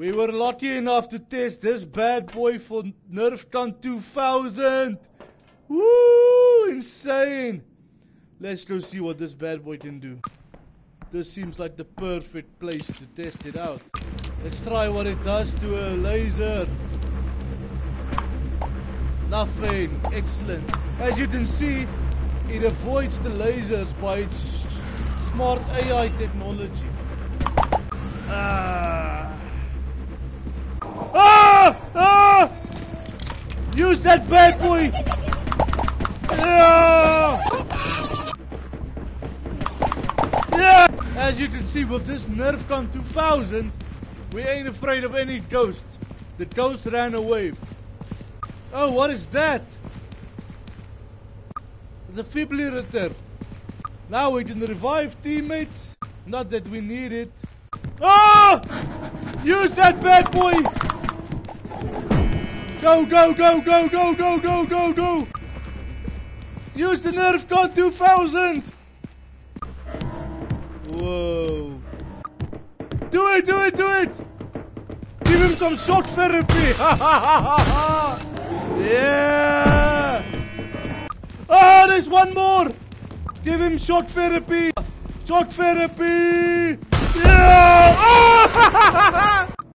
We were lucky enough to test this bad boy for Nerf gun 2000. Woo! Insane. Let's go see what this bad boy can do. This seems like the perfect place to test it out. Let's try what it does to a laser. Nothing. Excellent. As you can see, it avoids the lasers by its smart AI technology. Use that bad boy! Yeah! Yeah! As you can see with this Nerf gun 2000, we ain't afraid of any ghost. The ghost ran away. Oh, what is that? The defibrillator. Now we can revive teammates. Not that we need it. Ah! Use that bad boy! Go, go, go, go, go, go, go, go, go! Use the Nerf gun 2000! Whoa. Do it, do it, do it! Give him some shock therapy! yeah! Oh, there's one more! Give him shock therapy! Shock therapy! Yeah!